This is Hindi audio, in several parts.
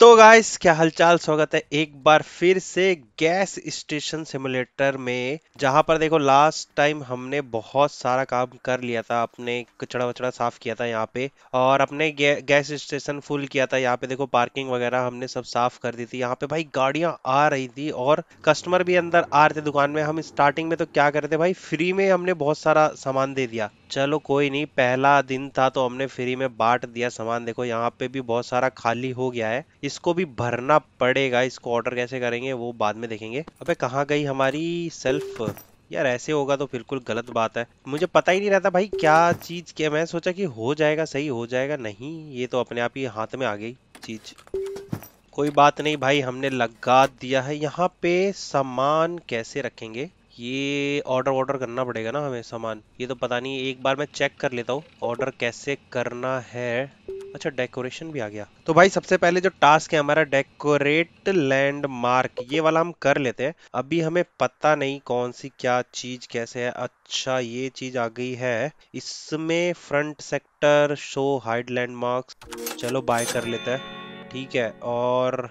तो गाइस क्या हालचाल? स्वागत है एक बार फिर से गैस स्टेशन सिमुलेटर में, जहाँ पर देखो लास्ट टाइम हमने बहुत सारा काम कर लिया था, अपने कचड़ा वचड़ा साफ़ किया था यहाँ पे, और अपने गैस स्टेशन फुल किया था। यहाँ पे देखो पार्किंग वगैरह हमने सब साफ़ कर दी थी। यहाँ पे भाई गाड़ियाँ आ रही थी और कस्टमर भी अंदर आ रहे थे दुकान में। हम स्टार्टिंग में तो क्या कर रहे थे भाई फ्री में हमने बहुत सारा सामान दे दिया। चलो कोई नहीं, पहला दिन था तो हमने फ्री में बांट दिया सामान। देखो यहाँ पे भी बहुत सारा खाली हो गया है। इसको भी भरना पड़ेगा, इसको ऑर्डर कैसे करेंगे वो बाद में देखेंगे। अबे कहाँ गई हमारी सेल्फ यार ऐसे होगा तो बिल्कुल गलत बात है। मुझे पता ही नहीं रहता भाई क्या चीज़ क्या, मैं सोचा कि हो जाएगा, सही हो जाएगा, नहीं, ये तो अपने आप ही हाथ में आ गई चीज़। कोई बात नहीं भाई, हमने लगा दिया है। यहाँ पे सामान कैसे रखेंगे? ये ऑर्डर ऑर्डर करना पड़ेगा ना हमें सामान। ये तो पता नहीं, एक बार मैं चेक कर लेता हूँ ऑर्डर कैसे करना है। अच्छा डेकोरेशन भी आ गया। तो भाई, सबसे पहले जो टास्क है हमारा डेकोरेट लैंड मार्क ये वाला हम कर लेते हैं। अभी हमें पता नहीं कौन सी क्या चीज़ कैसे है। अच्छा ये चीज़ आ गई है। इसमें front sector show hide landmarks चलो बाय कर लेते हैं। ठीक है, और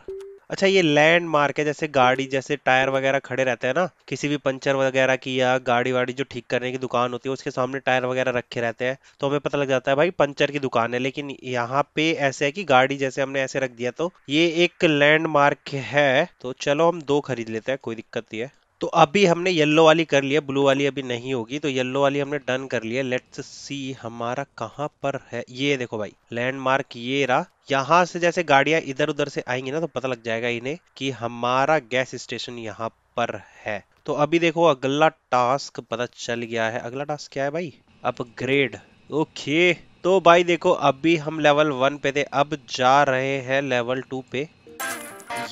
अच्छा ये लैंड मार्क है, जैसे गाड़ी, जैसे टायर वगैरह खड़े रहते हैं ना, किसी भी पंचर वगैरह की या गाड़ी वाड़ी जो ठीक करने की दुकान होती है, उसके सामने टायर वगैरह रखे रहते हैं तो हमें पता लग जाता है भाई पंचर की दुकान है, लेकिन यहाँ पे ऐसे है कि गाड़ी जैसे हमने ऐसे रख दिया तो ये एक लैंड मार्क है तो चलो हम दो खरीद लेते हैं, कोई दिक्कत नहीं है। तो अभी हमने येलो वाली कर लिया ब्लू वाली अभी नहीं होगी तो येलो वाली हमने डन कर लिया। लेट्स सी हमारा कहाँ पर है। ये देखो भाई लैंडमार्क ये रहा। यहाँ से जैसे गाड़ियाँ इधर उधर से आएँगी ना तो पता लग जाएगा इन्हें कि हमारा गैस स्टेशन यहाँ पर है। तो अभी देखो, अगला टास्क पता चल गया है। अगला टास्क क्या है भाई? अपग्रेड ओके तो भाई देखो, अभी हम लेवल वन पे थे। अब जा रहे हैं लेवल टू पे।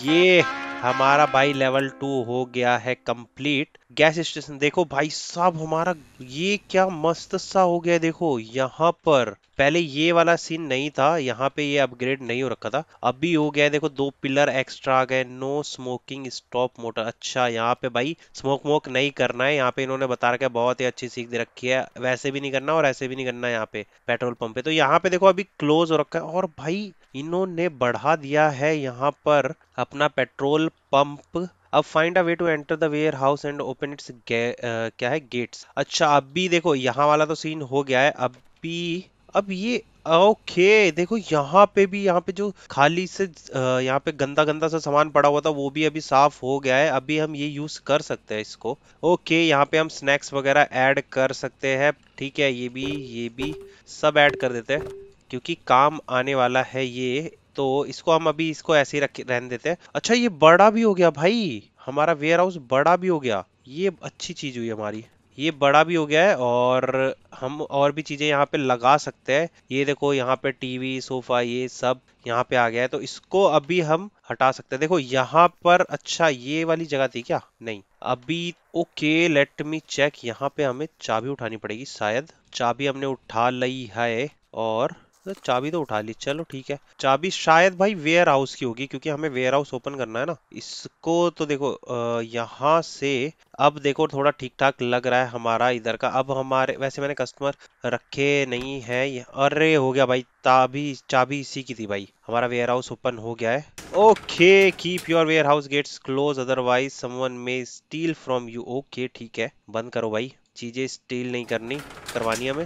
ये हमारा भाई लेवल टू हो गया है कंप्लीट। गैस स्टेशन, देखो भाई साहब, हमारा ये क्या मस्त सा हो गया देखो यहाँ पर। पहले ये वाला सीन नहीं था, यहाँ पे ये अपग्रेड नहीं हो रखा था। अभी हो गया देखो दो पिलर एक्स्ट्रा आ गए नो स्मोकिंग स्टॉप मोटर अच्छा यहाँ पे भाई स्मोक वोक नहीं करना है, यहाँ पे इन्होंने बता रखा है, बहुत ही अच्छी सीख दे रखी है। वैसे भी नहीं करना और ऐसे भी नहीं करना यहाँ पे, पेट्रोल पंप पे। तो यहाँ पे देखो अभी क्लोज हो रखा है और भाई इन्होंने बढ़ा दिया है यहाँ पर अपना पेट्रोल पंप। अब find a way to enter the warehouse and open its क्या है? गेट्स अच्छा अभी देखो, यहाँ वाला तो सीन हो गया है। अभी अब ये ओके देखो, यहाँ पे भी, यहाँ पे जो खाली से यहाँ पे गंदा गंदा सा सामान पड़ा हुआ था, वो भी अभी साफ़ हो गया है। अभी हम ये यूज़ कर सकते हैं इसको। ओके यहाँ पे हम स्नैक्स वगैरह ऐड कर सकते हैं। ठीक है, ये भी ये भी सब ऐड कर देते हैं। क्योंकि काम आने वाला है ये तो इसको हम अभी इसको ऐसे ही रख, रहने देते हैं। अच्छा ये बड़ा भी हो गया भाई। हमारा वेयर हाउस बड़ा भी हो गया। ये अच्छी चीज़ हुई हमारी। ये बड़ा भी हो गया है और हम और भी चीज़ें यहाँ पे लगा सकते हैं। ये देखो, यहाँ पे टीवी सोफा ये सब यहाँ पे आ गया है। तो इसको अभी हम हटा सकते हैं। देखो, यहाँ पर अच्छा ये वाली जगह थी क्या? नहीं। अभी ओके लेट मी चेक यहाँ पे हमें चाबी उठानी पड़ेगी शायद। चाबी हमने उठा ली है और तो चाबी तो उठा ली। चलो ठीक है। चाबी शायद भाई वेयर हाउस की होगी, क्योंकि हमें वेयर हाउस ओपन करना है ना। इसको तो देखो यहाँ से अब देखो थोड़ा ठीक ठाक लग रहा है हमारा इधर का। अब हमारे, वैसे मैंने कस्टमर रखे नहीं है। अरे हो गया भाई, ताबी, चाबी इसी की थी भाई। हमारा वेयर हाउस ओपन हो गया है। Okay keep your warehouse gates close otherwise someone may steal from you okay, ठीक है। बंद करो भाई। चीज़ें स्टील नहीं करनी। करवानी हमें।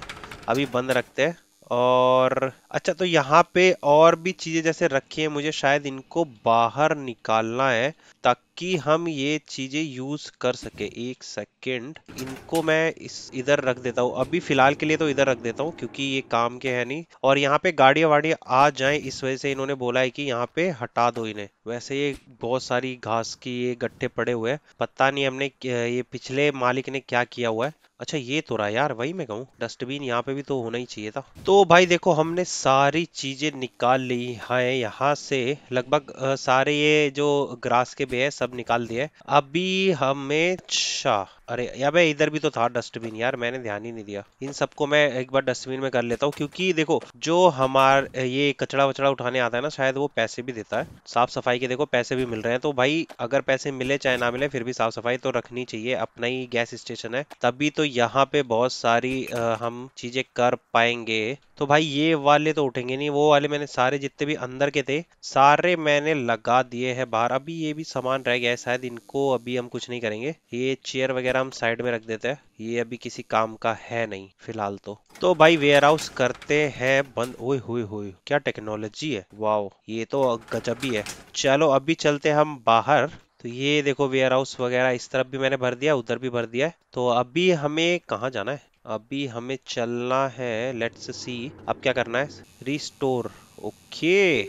अभी बंद रखते हैं। और अच्छा तो यहाँ पे और भी चीज़ें जैसे रखी है, मुझे शायद इनको बाहर निकालना है ताकि हम ये चीज़ें यूज़ कर सके। एक सेकेंड, इनको मैं इस, इधर रख देता हूँ। अभी फ़िलहाल के लिए तो इधर रख देता हूँ, क्योंकि ये काम के है नहीं। और यहाँ पे गाड़ियाँ वाड़ियाँ आ जाएँ, इस वजह से इन्होंने बोला है कि यहाँ पे हटा दो इन्हें। वैसे ये बहुत सारी घास की ये गट्ठे पड़े हुए हैं। पता नहीं हमने ये पिछले मालिक ने क्या किया हुआ है। अच्छा ये तो रहा यार, वही मैं कहूँ डस्टबिन यहाँ पे भी तो होना ही चाहिए था। तो भाई देखो, हमने सारी चीज़ें निकाल ली है यहाँ से, लगभग सारे ये जो ग्रास के बे है, सब निकाल दिए अभी हमें अच्छा अरे अबे इधर भी तो था डस्टबिन यार मैंने ध्यान ही नहीं दिया। इन सबको मैं एक बार डस्टबिन में कर लेता हूँ क्योंकि देखो जो हमार ये कचड़ा वचड़ा उठाने आता है ना शायद वो पैसे भी देता है। साफ़ सफ़ाई के देखो पैसे भी मिल रहे हैं तो भाई अगर पैसे मिले चाहे ना मिले फिर भी साफ़ सफ़ाई तो रखनी चाहिए अपना ही गैस स्टेशन है। तभी तो यहाँ पे बहुत सारी आ, हम चीज़ें कर पाएँगे। तो भाई ये वाले तो उठेंगे नहीं, वो वाले मैंने सारे जितने भी अंदर के थे, सारे मैंने लगा दिए हैं बाहर। अभी ये भी सामान रह गया है, शायद इनको अभी हम कुछ नहीं करेंगे। ये चेयर वगैरह हम साइड में रख देते हैं। ये अभी किसी काम का है नहीं, फ़िलहाल तो। तो भाई वेयर हाउस करते हैं बंद। ओए हुए हुए क्या टेक्नोलॉजी है? वाओ ये तो गजब ही है। चलो, अभी चलते हम बाहर। तो ये देखो वेयर हाउस वगैरह, इस तरफ़ भी मैंने भर दिया, उधर भी भर दिया है। तो अभी हमें कहाँ जाना है? अभी हमें चलना है लेट्स सी अब क्या करना है? रिस्टोर ओके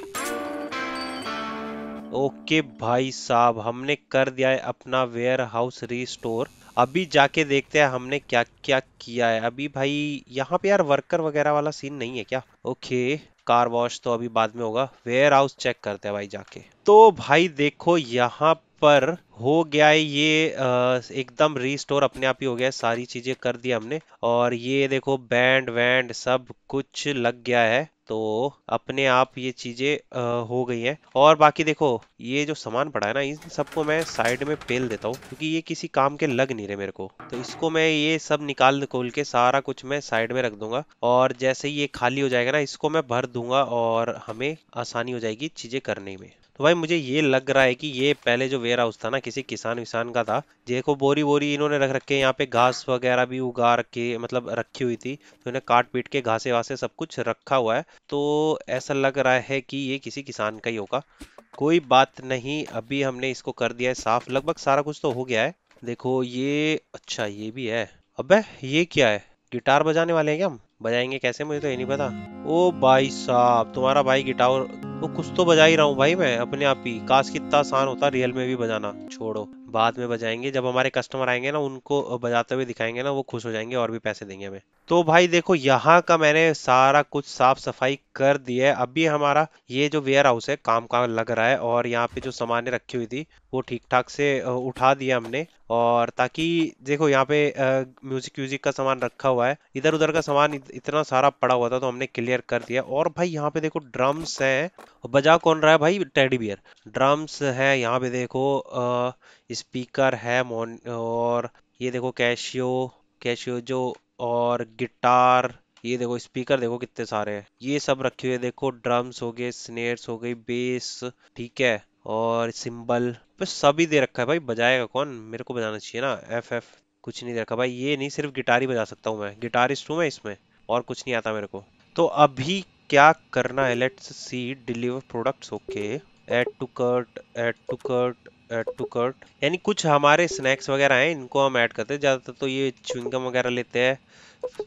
ओके भाई साहब, हमने कर दिया है अपना वेयर हाउस रिस्टोर अभी जाके देखते हैं हमने क्या क्या किया है। अभी भाई, यहाँ पे यार वर्कर वगैरह वाला सीन नहीं है क्या? ओके कार वॉश तो अभी बाद में होगा। वेयर हाउस चेक करते हैं भाई जाके। तो भाई देखो, यहाँ पर हो गया है ये एकदम रीस्टोर अपने आप ही हो गया है, सारी चीज़ें कर दिया हमने। और ये देखो बैंड वैंड सब कुछ लग गया है। तो अपने आप ये चीज़ें हो गई हैं। और बाकी देखो, ये जो सामान पड़ा है ना, इन सबको मैं साइड में पेल देता हूँ, क्योंकि ये किसी काम के लग नहीं रहे मेरे को। तो इसको मैं ये सब निकाल खोल के सारा कुछ मैं साइड में रख दूँगा, और जैसे ही ये खाली हो जाएगा ना, इसको मैं भर दूँगा, और हमें आसानी हो जाएगी चीज़ें करने में। तो भाई मुझे ये लग रहा है कि ये पहले जो वेयर हाउस था ना, किसी किसान विसान का था, देखो बोरी बोरी इन्होंने रख रखे यहाँ पे घास वगैरह भी उगा रखे मतलब रखी हुई थी तो इन्हें काट पीट के घासे वासे सब कुछ रखा हुआ है। तो ऐसा लग रहा है कि ये किसी किसान का ही होगा। कोई बात नहीं, अभी हमने इसको कर दिया है साफ़। लगभग सारा कुछ तो हो गया है। देखो, ये अच्छा ये भी है। अबे ये क्या है? गिटार बजाने वाले हैं क्या हम? बजाएँगे कैसे? मुझे तो ये नहीं पता। ओ भाई साहब, तुम्हारा भाई गिटार, वो कुछ तो बजा ही रहा हूँ भाई मैं, अपने आप ही। काश कितना आसान होता रियल में भी बजाना। छोड़ो। बाद में बजाएँगे। जब हमारे कस्टमर आएँगे ना, उनको बजाते हुए दिखाएँगे ना, वो खुश हो जाएँगे और भी पैसे देंगे हमें। तो भाई देखो, यहाँ का मैंने सारा कुछ साफ़ सफ़ाई कर दिया है। अभी हमारा ये जो वेयर हाउस है काम का लग रहा है और यहाँ पे जो सामान रखी हुई थी, वो ठीक ठाक से उठा दिया हमने। और ताकि, देखो, यहाँ पे म्यूज़िक व्यूजिक का सामान रखा हुआ है। इधर उधर का सामान इतना सारा पड़ा हुआ था तो हमने क्लियर कर दिया। और भाई, यहाँ पे देखो ड्रम्स है। बजा कौन रहा है भाई? टेडी बियर ड्रम्स है, यहाँ पे देखो स्पीकर है मोन और ये देखो कैशियो कैशियो जो, और गिटार ये देखो स्पीकर देखो कितने सारे हैं। ये सब रखे हुए देखो ड्रम्स हो गए स्नेयर्स हो गई बेस ठीक है, और सिंबल सभी दे रखा है भाई, बजाएगा कौन? मेरे को बजाना चाहिए ना एफ़ एफ़ कुछ नहीं दे रखा भाई। ये नहीं, सिर्फ़ गिटार ही बजा सकता हूँ मैं। गिटारिस्ट हूँ मैं इसमें, और कुछ नहीं आता मेरे को। तो अभी क्या करना है? Let's see deliver products okay add to cart add to cart add to cart यानी कुछ हमारे स्नैक्स वगैरह हैं, इनको हम ऐड करते हैं। ज़्यादातर तो ये च्विंगम वगैरह लेते हैं,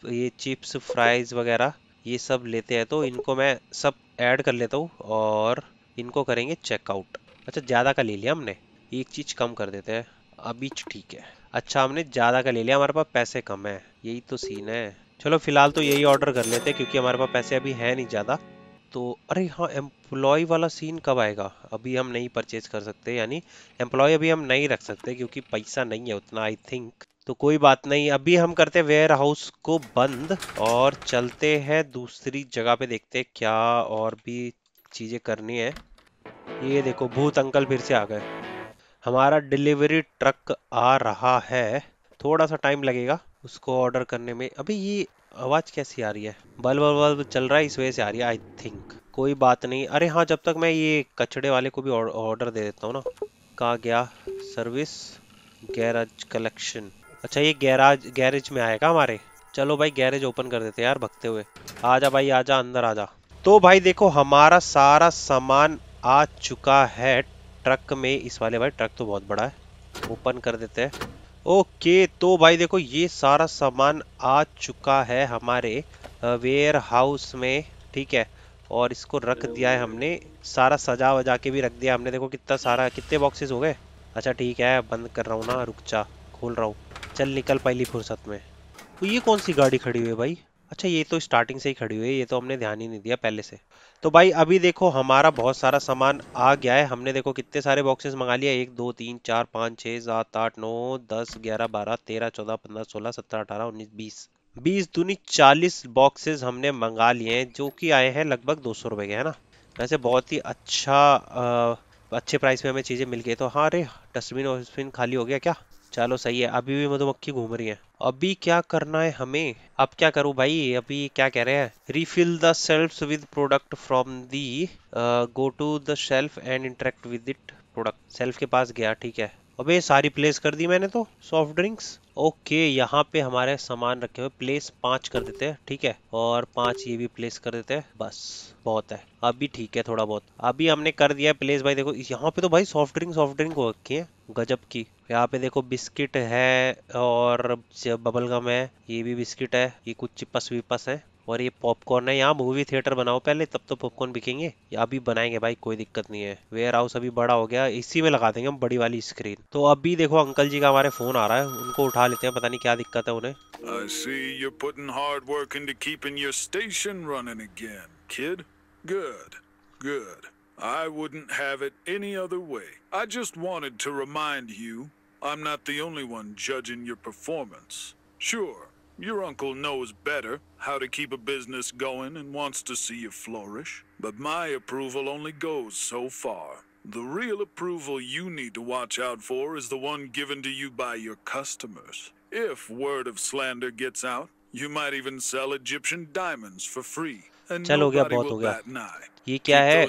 ये चिप्स फ्राइज वगैरह, ये सब लेते हैं। तो इनको मैं सब ऐड कर लेता हूँ और इनको करेंगे चेकआउट अच्छा ज़्यादा का ले लिया हमने। एक चीज़ कम कर देते हैं। अभी ठीक है। अच्छा हमने ज़्यादा का ले लिया, हमारे पास पैसे कम है। यही तो सीन है। चलो, फ़िलहाल तो यही ऑर्डर कर लेते हैं, क्योंकि हमारे पास पैसे अभी है नहीं ज़्यादा। तो अरे हाँ एम्प्लॉय वाला सीन कब आएगा? अभी हम नहीं परचेज कर सकते, यानी एम्प्लॉय अभी हम नहीं रख सकते, क्योंकि पैसा नहीं है उतना आई थिंक तो कोई बात नहीं, अभी हम करते वेयर हाउस को बंद, और चलते हैं दूसरी जगह पे देखते हैं क्या और भी चीज़ें करनी है। ये देखो, भूत अंकल फिर से आ गए। हमारा डिलीवरी ट्रक आ रहा है। थोड़ा सा टाइम लगेगा। उसको ऑर्डर करने में। अभी ये आवाज़ कैसी आ रही है? बल्ब बल्ब चल रहा है, इस वजह से आ रही है आई थिंक कोई बात नहीं। अरे हाँ जब तक मैं ये कचड़े वाले को भी ऑर्डर दे देता हूँ ना। कहा गया? सर्विस गैराज कलेक्शन अच्छा ये गैराज गैरेज में आएगा हमारे? चलो भाई गैरेज ओपन कर देते यार, भगते हुए। आजा भाई, आजा, अंदर आजा। तो भाई, देखो, हमारा सारा सामान आ चुका है ट्रक में। इस वाले भाई, ट्रक तो बहुत बड़ा है। ओपन कर देते हैं। ओके तो भाई देखो ये सारा सामान आ चुका है हमारे वेयर हाउस में ठीक है? और इसको रख दिया है हमने। सारा सजा वजा के भी रख दिया हमने। देखो कितना सारा कितने बॉक्सेस हो गए? अच्छा ठीक है बंद कर रहा हूँ ना रुक जा खोल रहा हूँ। चल निकल पहली फुर्सत में। तो ये कौन सी गाड़ी खड़ी हुई है भाई? अच्छा ये तो स्टार्टिंग से ही खड़ी हुई है ये तो हमने ध्यान ही नहीं दिया पहले से। तो भाई अभी देखो हमारा बहुत सारा सामान आ गया है। हमने देखो कितने सारे बॉक्सेस मंगा लिया एक दो तीन चार पाँच छः सात आठ नौ दस ग्यारह बारह तेरह चौदह पंद्रह सोलह सत्रह अठारह उन्नीस बीस। बीस दूनी चालीस बॉक्सेस हमने मंगा लिए हैं जो कि आए हैं लगभग दो सौ रुपए के है ना? वैसे बहुत ही अच्छा आ, अच्छे प्राइस में हमें चीज़ें मिल गई तो हाँ अरे डस्टबिन वस्टबिन खाली हो गया क्या? चलो सही है अभी भी मधुमक्खी घूम रही है। अभी क्या करना है हमें? अब क्या करूँ भाई? अभी क्या कह रहे हैं? Refill the shelf with product from the go to the shelf and interact with it product shelf के पास गया, ठीक है। अबे सारी प्लेस कर दी मैंने तो सॉफ्ट ड्रिंक्स ओके यहाँ पे हमारे सामान रखे हुए प्लेस पाँच कर देते हैं, ठीक है? और पाँच ये भी प्लेस कर देते हैं, बस, बहुत है। अभी ठीक है थोड़ा बहुत। अभी हमने कर दिया है प्लेस भाई देखो, यहाँ पे तो भाई सॉफ्ट ड्रिंक सॉफ्ट ड्रिंक हो रखी है, गजब की। यहाँ पे देखो बिस्किट है और बबल गम है, ये भी बिस्किट है, ये कुछ चिपस विपस है। और ये पॉपकॉर्न है यहाँ मूवी थिएटर बनाओ पहले तब तो पॉपकॉर्न बिकेंगे अभी बनाएँगे भाई कोई दिक्कत नहीं है वेयर हाउस अभी बड़ा हो गया इसी में लगा देंगे हम बड़ी वाली स्क्रीन तो अभी देखो अंकल जी का हमारे फ़ोन आ रहा है उनको उठा लेते हैं पता नहीं क्या दिक्कत है उन्हें I see you're putting hard work into keeping your station running again, kid. Good, good. I wouldn't have it any other way. I just wanted to remind you I'm not the only one judging your performance. Sure, Your uncle knows better how to keep a business going and wants to see you flourish. But my approval only goes so far. The real approval you need to watch out for is the one given to you by your customers. If word of slander gets out, you might even sell Egyptian diamonds for free. And nobody will bat an eye. ये क्या है?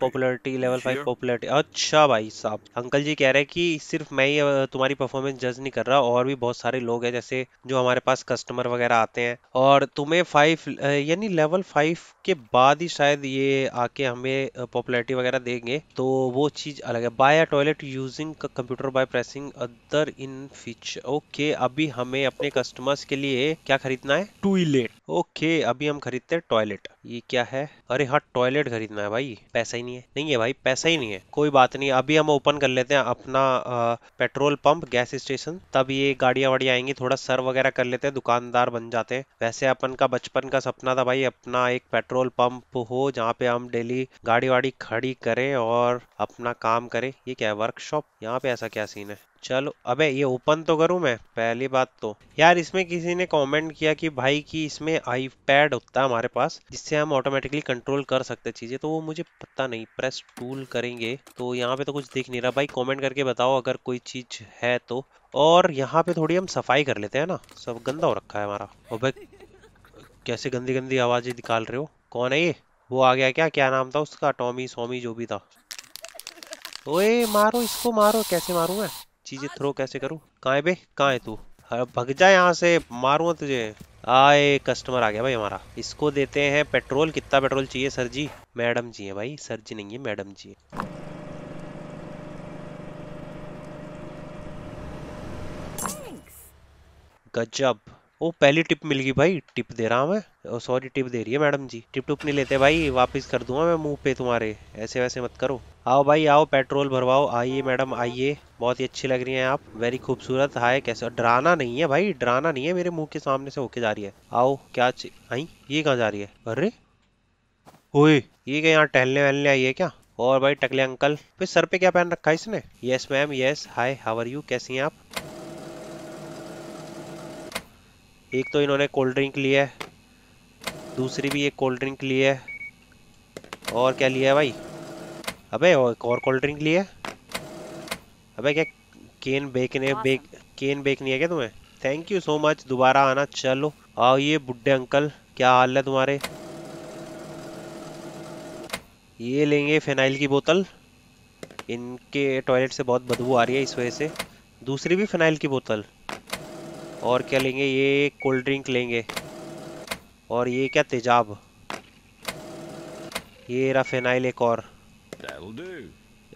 पॉपुलरिटी लेवल फाइव पॉपुलरिटी अच्छा भाई साहब अंकल जी कह रहे हैं कि सिर्फ़ मैं ही तुम्हारी परफॉर्मेंस जज नहीं कर रहा और भी बहुत सारे लोग हैं जैसे जो हमारे पास कस्टमर वगैरह आते हैं। और तुम्हें फाइव यानी लेवल फाइव के बाद ही शायद ये आके हमें पॉपुलरिटी वगैरह देंगे तो वो चीज़ अलग है। Buy a toilet using computer by pressing other in feature okay अभी हमें अपने कस्टमर्स के लिए क्या खरीदना है? टॉयलेट ओके अभी हम खरीदते हैं टॉयलेट ये क्या है? अरे हाँ टॉयलेट खरीदना है भाई पैसा ही नहीं है। नहीं है भाई पैसा ही नहीं है। कोई बात नहीं अभी हम ओपन कर लेते हैं अपना आ, पेट्रोल पंप गैस स्टेशन। तब ये गाड़ियाँ वाड़ियाँ आएँगी थोड़ा सर वगैरह कर लेते हैं दुकानदार बन जाते हैं। वैसे अपन का बचपन का सपना था भाई अपना एक पेट्रोल पंप हो जहाँ पे हम डेली गाड़ी वाड़ी खड़ी करें और अपना काम करें। ये क्या है वर्कशॉप यहाँ पे ऐसा क्या सीन है? चलो, अबे ये ओपन तो करूँ मैं, पहली बात तो। यार, इसमें किसी ने कमेंट किया कि भाई कि इसमें आईपैड होता है हमारे पास, जिससे हम ऑटोमेटिकली कंट्रोल कर सकते चीज़ें तो वो मुझे पता नहीं प्रेस टूल करेंगे तो यहाँ पे तो कुछ दिख नहीं रहा। भाई कमेंट करके बताओ अगर कोई चीज़ है तो। और यहाँ पे थोड़ी हम सफ़ाई कर लेते हैं ना, सब गंदा हो रखा है हमारा। और भाई, कैसे गंदी गंदी आवाज़ें निकाल रहे हो? कौन है ये? वो आ गया क्या? क्या नाम था उसका? टॉमी सोमी जो भी था। ओए, मारो इसको, मारो, कैसे मारू मैं? चीज़ें थ्रो कैसे करूँ? कहाँ है बे? कहाँ है तू? भग जा यहाँ से मारूँ तुझे। आए कस्टमर आ गया भाई हमारा। इसको देते हैं पेट्रोल कितना पेट्रोल चाहिए सर जी? मैडम जी है भाई। सर जी नहीं है मैडम जी है। गजब। ओ पहली टिप मिल गई भाई, टिप दे रहा मैं। सॉरी टिप दे रही है मैडम जी। टिप टुप नहीं लेते भाई, वापस कर दूँगा मैं मुँह पे तुम्हारे। ऐसे वैसे मत करो। आओ भाई, आओ, पेट्रोल भरवाओ। आइए मैडम, आइए। बहुत ही अच्छी लग रही हैं आप। वेरी खूबसूरत। हाय, कैसे डराना नहीं है भाई, डराना नहीं है। मेरे मुँह के सामने से होके जा रही है। आओ, क्या आई, ये कहाँ जा रही है? अरे! ओए, ये क्या यहाँ टहलने वहलने आई है क्या? और भाई, टकले अंकल। फिर सर पे क्या पहन रखा है इसने? Yes ma'am yes hi how are you कैसी हैं आप? एक तो इन्होंने कोल्ड ड्रिंक लिया है दूसरी भी एक कोल्ड ड्रिंक ली है। और क्या लिया है भाई? अबे एक और कोल्ड ड्रिंक लिया अबे क्या केन बेक ने बेक केन बेक नहीं है क्या तुम्हें? थैंक यू सो मच दोबारा आना चलो। आओ ये बुढ़े अंकल क्या हाल है तुम्हारे? ये लेंगे फिनाइल की बोतल। इनके टॉयलेट से बहुत बदबू आ रही है इस वजह से। दूसरी भी फिनाइल की बोतल। और क्या लेंगे? ये कोल्ड ड्रिंक लेंगे। और ये क्या तेजाब? ये रहा फिनाइल एक और।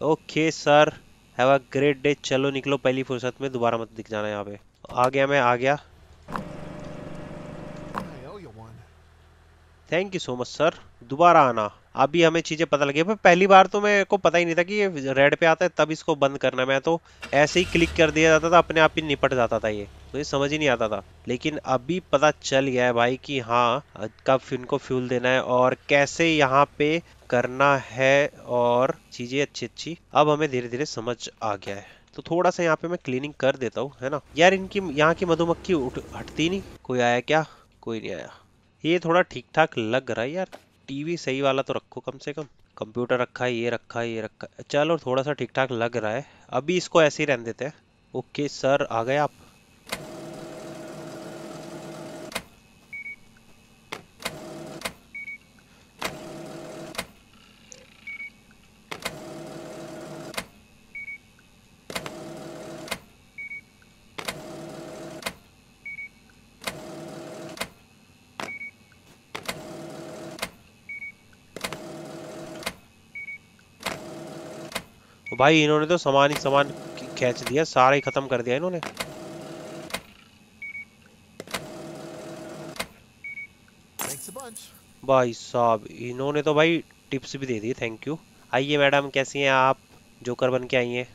Okay sir have a great day चलो निकलो पहली फुर्सत में दोबारा मत दिख जाना यहाँ पे। आ गया मैं आ गया। Thank you so much sir दोबारा आना। अभी हमें चीज़ें पता लगी। पर पहली बार तो मेरे को पता ही नहीं था कि ये रेड पे आता है, तब इसको बंद करना। मैं तो ऐसे ही क्लिक कर दिया जाता था, अपने आप ही निपट जाता था ये। मुझे समझ ही नहीं आता था। लेकिन अभी पता चल गया है भाई कि हाँ कब इनको फ्यूल देना है और कैसे यहाँ पे करना है और चीज़ें अच्छी अच्छी अब हमें धीरे धीरे समझ आ गया है। तो थोड़ा सा यहाँ पे मैं क्लीनिंग कर देता हूँ, है ना? यार इनकी, यहाँ की मधुमक्खी उठ, हटती नहीं। कोई आया क्या? कोई नहीं आया। ये थोड़ा ठीक ठाक लग रहा है यार। टीवी सही वाला तो रखो कम से कम। कंप्यूटर रखा है ये रखा है ये रखा। है चलो, थोड़ा सा ठीक ठाक लग रहा है। अभी इसको ऐसे ही रहने देते हैं। ओके, सर, आ गए आप? भाई इन्होंने तो सामान ही सामान खींच दिया सारा ही खत्म कर दिया इन्होंने। भाई साहब इन्होंने तो भाई टिप्स भी दे दी थैंक यू आइए मैडम कैसी हैं आप? जोकर बन के आई हैं।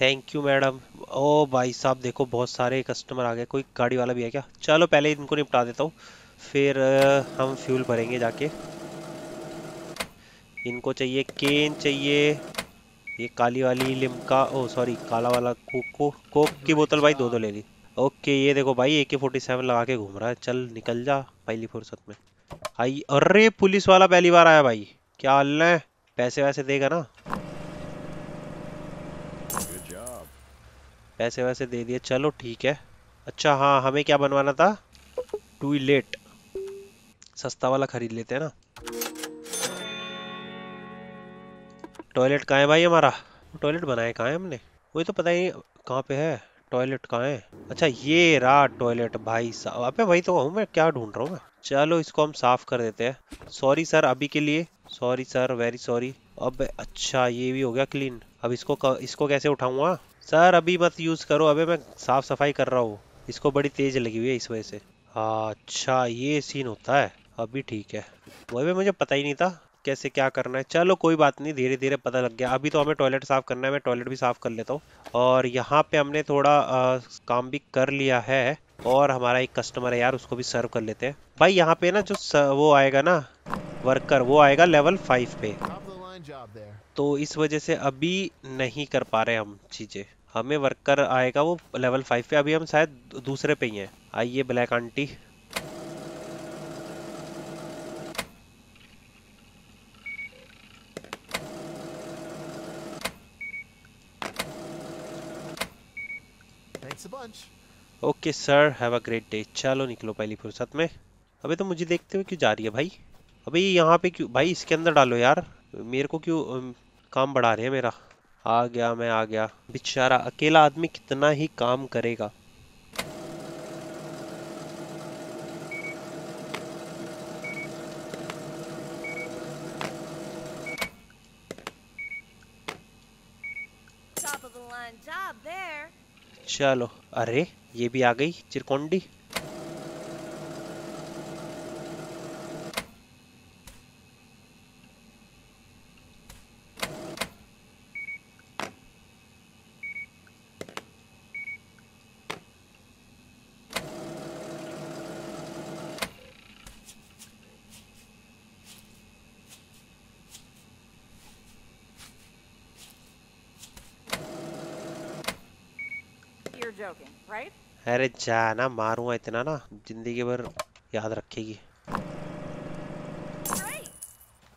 थैंक यू मैडम ओ भाई साहब, देखो, बहुत सारे कस्टमर आ गए। कोई गाड़ी वाला भी है क्या? चलो, पहले इनको निपटा देता हूँ। फिर हम फ्यूल भरेंगे जाके। इनको चाहिए केन चाहिए ये काली वाली लिमका, ओ सॉरी काला वाला कोको कोक की बोतल भाई दो दो ले ली। ओके ये देखो भाई ए के फोर्टी सेवन लगा के घूम रहा है। चल, निकल जा पहली फुर्सत में। आई, अरे, पुलिस वाला पहली बार आया भाई। क्या हाल है? पैसे वैसे देगा ना? पैसे वैसे दे दिए। चलो ठीक है। अच्छा हाँ हमें क्या बनवाना था? टूलेट सस्ता वाला खरीद लेते हैं ना। टॉयलेट कहाँ है भाई हमारा? टॉयलेट बनाए कहाँ है हमने? वही तो पता ही कहाँ पे है? टॉयलेट कहाँ है? अच्छा ये रहा टॉयलेट भाई साहब। अबे, वही तो हूँ मैं, क्या ढूंढ रहा हूँ मैं? चलो, इसको हम साफ़ कर देते हैं। सॉरी सर अभी के लिए। सॉरी सर वेरी सॉरी अब अच्छा ये भी हो गया क्लीन अब इसको इसको कैसे उठाऊँगा सर अभी मत यूज़ करो। अबे मैं साफ़ सफ़ाई कर रहा हूँ। इसको बड़ी तेज़ लगी हुई है इस वजह से। अच्छा ये सीन होता है। अभी ठीक है। वही मुझे पता ही नहीं था कैसे क्या करना है। चलो कोई बात नहीं। धीरे धीरे पता लग गया। अभी तो हमें टॉयलेट साफ़ करना है। मैं टॉयलेट भी साफ़ कर लेता हूँ। और यहाँ पे हमने थोड़ा आ, काम भी कर लिया है। और हमारा एक कस्टमर है यार उसको भी सर्व कर लेते हैं। भाई यहाँ पे ना जो स, वो आएगा ना वर्कर वो आएगा लेवल फाइव पे। तो इस वजह से अभी नहीं कर पा रहे हम चीज़ें। हमें वर्कर आएगा वो लेवल फाइव पे। अभी हम शायद दूसरे पे ही हैं। आइए black aunty okay sir have a great day चलो निकलो पहली फुर्सत में। अबे तो मुझे देखते हुए क्यों जा रही है भाई? अबे ये यहाँ पे क्यों? भाई इसके अंदर डालो यार। मेरे को क्यों काम बढ़ा रहे हैं मेरा? आ गया मैं आ गया। बेचारा अकेला आदमी कितना ही काम करेगा। चलो अरे ये भी आ गई चिरकोंडी। अरे जा ना, मारूँगा इतना ना, ज़िंदगी भर याद रखेगी।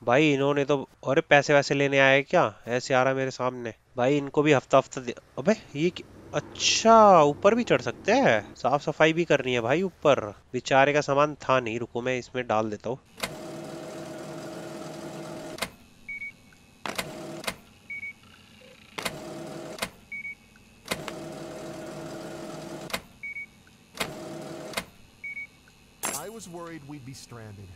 भाई, इन्होंने तो अरे पैसे वैसे लेने आए क्या? ऐसे आ रहा मेरे सामने। भाई, इनको भी हफ़्ता हफ़्ता अबे, ये अच्छा ऊपर भी चढ़ सकते हैं? साफ़ सफ़ाई भी करनी है भाई ऊपर। बेचारे का सामान था नहीं, रुको मैं इसमें डाल देता हूँ। might be stranded.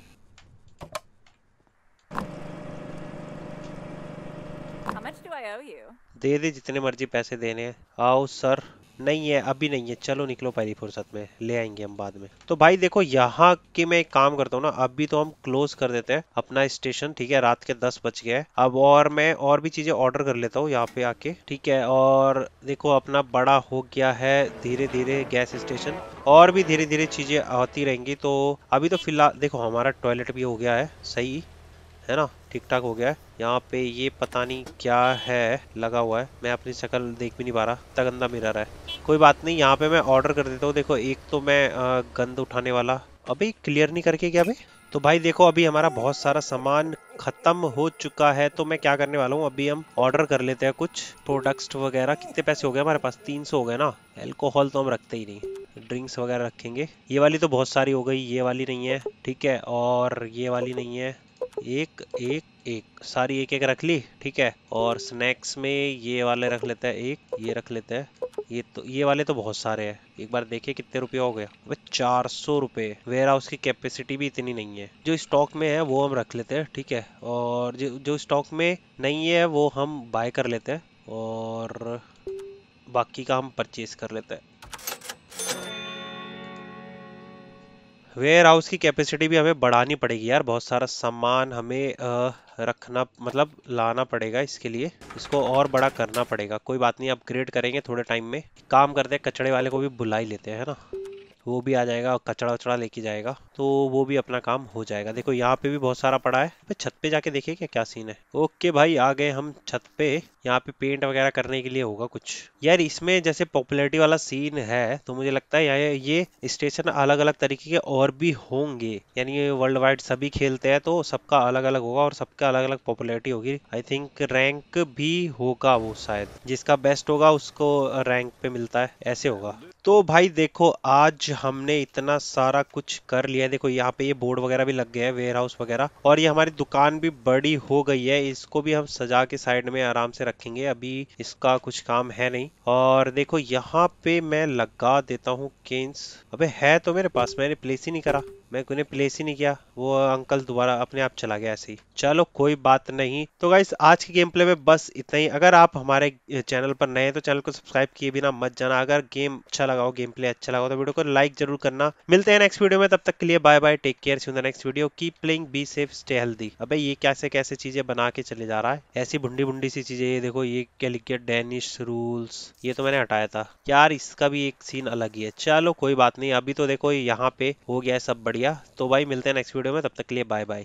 How much do I owe you? दे दे जितने मर्ज़ी पैसे देने हैं आओ सर नहीं है, अभी नहीं है। चलो निकलो पहली फुर्सत में, ले आएँगे हम बाद में। तो भाई देखो, यहाँ के मैं एक काम करता हूँ ना, अभी तो हम क्लोज कर देते हैं अपना स्टेशन ठीक है? रात के दस बज गए अब और मैं और भी चीज़ें ऑर्डर कर लेता हूँ यहाँ पे आके, ठीक है? और देखो, अपना बड़ा हो गया है धीरे धीरे गैस स्टेशन और भी धीरे धीरे चीज़ें आती रहेंगी। तो अभी तो फ़िलहाल, देखो, हमारा टॉयलेट भी हो गया है, सही, है ना? ठीक ठाक हो गया है। यहाँ पे ये पता नहीं क्या है, लगा हुआ है। मैं अपनी शक्ल देख भी नहीं पा रहा। इतना गंदा मिरर है। कोई बात नहीं, यहाँ पे मैं ऑर्डर कर देता हूँ। देखो, एक तो मैं गंद उठाने वाला। अभी क्लियर नहीं करके क्या भाई तो भाई देखो, अभी हमारा बहुत सारा सामान खत्म हो चुका है। तो मैं क्या करने वाला हूँ? अभी हम ऑर्डर कर लेते हैं कुछ। प्रोडक्ट्स वगैरह। कितने पैसे हो गए हमारे पास? तीन सौ हो गए ना? एल्कोहल तो हम रखते ही नहीं। ड्रिंक्स वगैरह रखेंगे। ये वाली तो बहुत सारी हो गई। ये वाली नहीं है। ठीक है, और ये वाली नहीं है। एक एक एक। सारी एक एक रख ली, ठीक है? और स्नैक्स में ये वाले रख लेते हैं, एक, ये रख लेते हैं। ये तो ये वाले तो बहुत सारे हैं। एक बार देखिए कितने रुपए हो गए। अबे, चार सौ रुपये। वेयर हाउस की कैपेसिटी भी इतनी नहीं है। जो स्टॉक में है, वो हम रख लेते हैं, ठीक है? और जो जो स्टॉक में नहीं है, वो हम बाय कर लेते हैं। और बाकी का हम परचेज कर लेते हैं। वेयर हाउस की कैपेसिटी भी हमें बढ़ानी पड़ेगी यार बहुत सारा सामान हमें आ, रखना मतलब लाना पड़ेगा इसके लिए इसको और बड़ा करना पड़ेगा। कोई बात नहीं अपग्रेड करेंगे थोड़े टाइम में। काम करते हैं कचड़े वाले को भी बुला ही लेते हैं है ना? वो भी आ जाएगा और कचड़ा वचड़ा लेके जाएगा तो वो भी अपना काम हो जाएगा। देखो, यहाँ पे भी बहुत सारा पड़ा है। पे छत पे जाके देखिए क्या क्या सीन है। ओके भाई, आ गए हम छत पे। यहाँ पे पेंट वगैरह करने के लिए होगा कुछ। यार, इसमें जैसे पॉपुलरिटी वाला सीन है तो मुझे लगता है ये स्टेशन अलग अलग तरीके के और भी होंगे। यानी वर्ल्ड वाइड सभी खेलते हैं तो सबका अलग अलग होगा और सबका अलग अलग पॉपुलरिटी होगी। आई थिंक रैंक भी होगा वो शायद। जिसका बेस्ट होगा, उसको रैंक पे मिलता है। ऐसे होगा। तो भाई, देखो, आज हमने इतना सारा कुछ कर लिया है। देखो, यहाँ पे ये बोर्ड वगैरह भी लग गया है वेयर हाउस वगैरह। और ये हमारी दुकान भी बड़ी हो गई है। इसको भी हम सजा के साइड में आराम से रखेंगे। अभी इसका कुछ काम है नहीं। और देखो, यहाँ पे मैं लगा देता हूँ केन्स अबे, है तो मेरे पास। मैंने प्लेस ही नहीं करा। मैं उन्हें प्लेस ही नहीं किया? वो अंकल दोबारा अपने आप चला गया ऐसे ही। चलो, कोई बात नहीं। तो गाइस आज के गेम प्ले में बस इतना ही। अगर आप हमारे चैनल पर नए हैं तो चैनल को सब्सक्राइब किए बिना मत जाना। अगर गेम अच्छा लगा हो गेम प्ले अच्छा लगा तो वीडियो को लाइक ज़रूर करना। मिलते हैं नेक्स्ट वीडियो में, तब तक के लिए bye bye take care see next video keep playing be safe stay healthy अबे ये कैसे कैसे चीज़ें बना के चले जा रहा है? ऐसी बुंडी बुंडी सी चीज़ें, ये देखो, ये क्या लिख गया डेनिश रूल्स ये तो मैंने हटाया था। यार इसका भी एक सीन अलग ही है। चलो कोई बात नहीं, अभी तो देखो यहाँ पे हो गया है सब बढ़िया। तो भाई मिलते हैं नेक्स्ट वीडियो में, तब तक के लिए बाय बाय